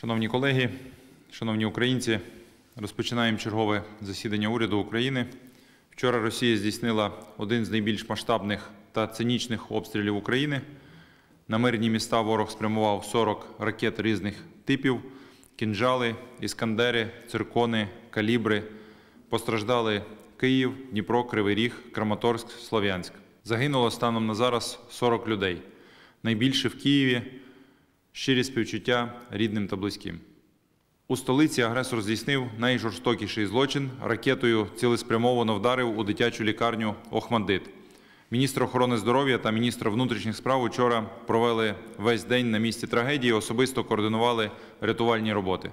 Шановні колеги, шановні українці, розпочинаємо чергове засідання уряду України. Вчора Росія здійснила один з найбільш масштабних та цинічних обстрілів України. На мирні міста ворог спрямував 40 ракет різних типів, кінжали, іскандери, циркони, калібри. Постраждали Київ, Дніпро, Кривий Ріг, Краматорськ, Слов'янськ. Загинуло станом на зараз 40 людей. Найбільше в Києві. Щирі співчуття рідним та близьким. У столиці агресор здійснив найжорстокіший злочин. Ракетою цілеспрямовано вдарив у дитячу лікарню Охмандит. Міністр охорони здоров'я та міністр внутрішніх справ учора провели весь день на місці трагедії, особисто координували рятувальні роботи.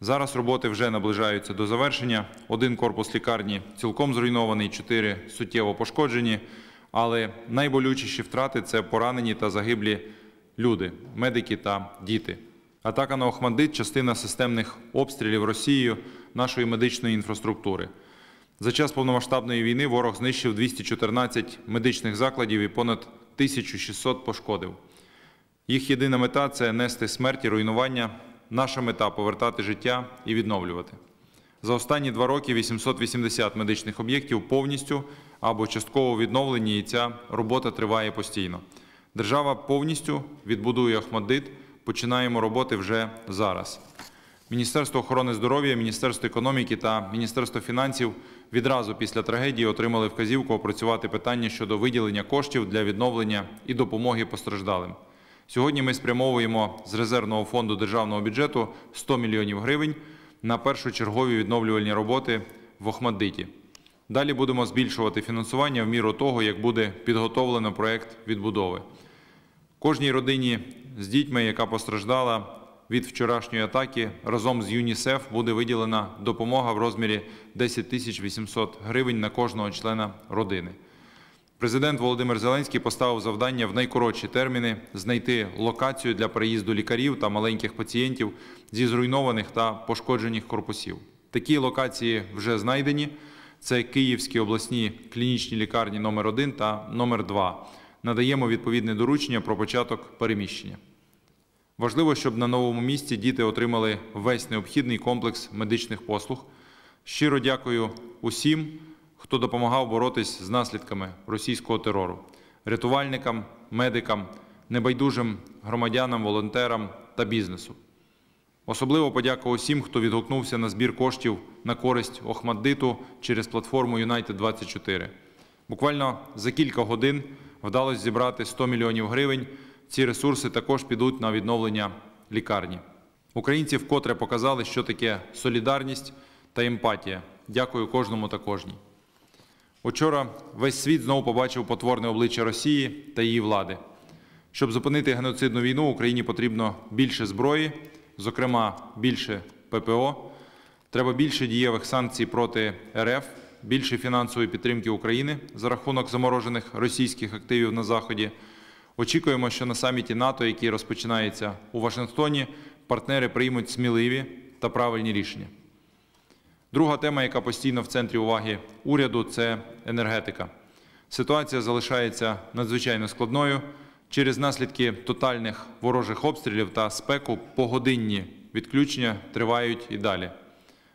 Зараз роботи вже наближаються до завершення. Один корпус лікарні цілком зруйнований, чотири суттєво пошкоджені. Але найболючіші втрати це поранені та загиблі люди, медики та діти. Атака на Охмандит частина системних обстрілів Росією нашої медичної інфраструктури. За час повномасштабної війни ворог знищив 214 медичних закладів і понад 1600 пошкодив. Їх єдина мета це нести смерть і руйнування. Наша мета повертати життя і відновлювати. За останні два роки 880 медичних об'єктів повністю або частково відновлені, і ця робота триває постійно. Держава повністю відбудує Охмадит. Починаємо роботи вже зараз. Міністерство охорони здоров'я, Міністерство економіки та Міністерство фінансів відразу після трагедії отримали вказівку опрацювати питання щодо виділення коштів для відновлення і допомоги постраждалим. Сьогодні ми спрямовуємо з резервного фонду державного бюджету 100 мільйонів гривень на першочергові відновлювальні роботи в Охмадиті. Далі будемо збільшувати фінансування в міру того, як буде підготовлено проект відбудови. Кожній родині з дітьми, яка постраждала від вчорашньої атаки, разом з ЮНІСЕФ буде виділена допомога в розмірі 10 тисяч 800 гривень на кожного члена родини. Президент Володимир Зеленський поставив завдання в найкоротші терміни знайти локацію для переїзду лікарів та маленьких пацієнтів зі зруйнованих та пошкоджених корпусів. Такі локації вже знайдені. Це Київські обласні клінічні лікарні номер 1 та номер 2 Надаємо відповідне доручення про початок переміщення. Важливо, щоб на новому місці діти отримали весь необхідний комплекс медичних послуг. Щиро дякую усім, хто допомагав боротись з наслідками російського терору, рятувальникам, медикам, небайдужим громадянам, волонтерам та бізнесу. Особливо подяка усім, хто відгукнувся на збір коштів на користь Охмаддиту через платформу United 24 Буквально за кілька годин вдалося зібрати 100 мільйонів гривень. Ці ресурси також підуть на відновлення лікарні. Українці вкотре показали, що таке солідарність та емпатія. Дякую кожному та кожній. Учора весь світ знову побачив потворне обличчя Росії та її влади. Щоб зупинити геноцидну війну, Україні потрібно більше зброї, зокрема більше ППО. Треба більше дієвих санкцій проти РФ, більше фінансової підтримки України за рахунок заморожених російських активів на Заході. Очікуємо, що на саміті НАТО, який розпочинається у Вашингтоні, партнери приймуть сміливі та правильні рішення. Друга тема, яка постійно в центрі уваги уряду, це енергетика. Ситуація залишається надзвичайно складною. Через наслідки тотальних ворожих обстрілів та спеку погодинні відключення тривають і далі.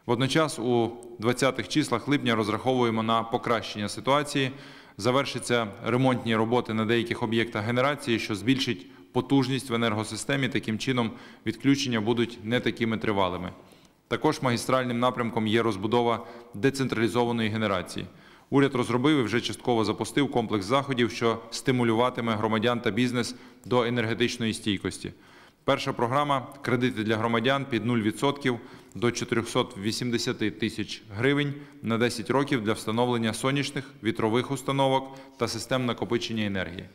Водночас, у 20-х числах липня розраховуємо на покращення ситуації. Завершаться ремонтні роботи на деяких об'єктах генерації, що збільшить потужність в енергосистемі. Таким чином, відключення будуть не такими тривалими. Також магістральним напрямком є розбудова децентралізованої генерації. Уряд розробив і вже частково запустив комплекс заходів, що стимулюватиме громадян та бізнес до енергетичної стійкості. Перша програма кредити для громадян під 0% до 480 тисяч гривень на 10 років для встановлення сонячних вітрових установок та систем накопичення енергії.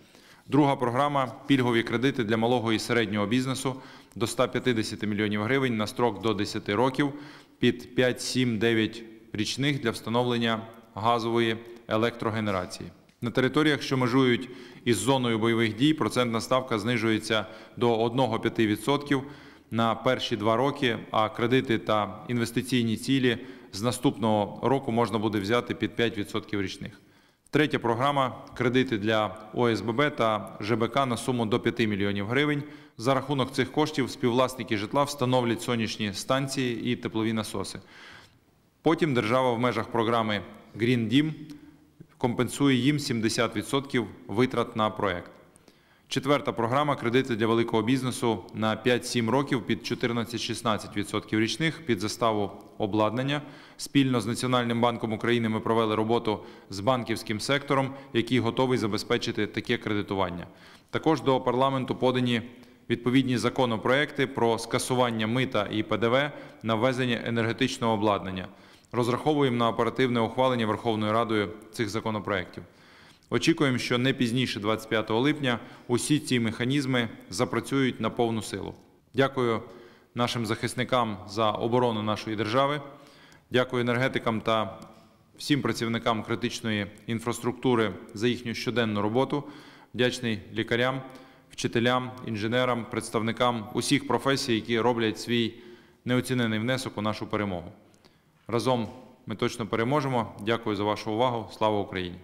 Друга програма пільгові кредити для малого і середнього бізнесу до 150 мільйонів гривень на строк до 10 років під 5, 7, 9 річних для встановлення газової електрогенерації. На територіях, що межують із зоною бойових дій, процентна ставка знижується до 1,5% на перші два роки, а кредити та інвестиційні цілі з наступного року можна буде взяти під 5% річних. Третя програма кредити для ОСББ та ЖБК на суму до 5 мільйонів гривень. За рахунок цих коштів співвласники житла встановлять сонячні станції і теплові насоси. Потім держава в межах програми Green Дім компенсує їм 70% витрат на проект. Четверта програма кредити для великого бізнесу на 5-7 років під 14-16% річних під заставу обладнання. Спільно з Національним банком України ми провели роботу з банківським сектором, який готовий забезпечити таке кредитування. Також до парламенту подані відповідні законопроекти про скасування мита і ПДВ на ввезення енергетичного обладнання. Розраховуємо на оперативне ухвалення Верховною Радою цих законопроєктів. Очікуємо, що не пізніше 25 липня усі ці механізми запрацюють на повну силу. Дякую нашим захисникам за оборону нашої держави. Дякую енергетикам та всім працівникам критичної інфраструктури за їхню щоденну роботу. Вдячний лікарям, вчителям, інженерам, представникам усіх професій, які роблять свій неоцінений внесок у нашу перемогу. Разом ми точно переможемо. Дякую за вашу увагу. Слава Україні!